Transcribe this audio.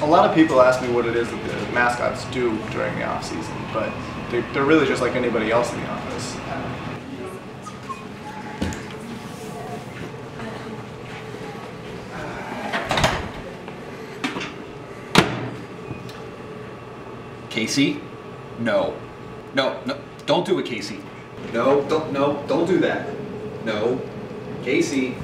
A lot of people ask me what it is that the mascots do during the off season, but they, they're really just like anybody else in the office. Casey? No. No, no, don't do it, Casey. No, don't, no, don't do that. No. Casey,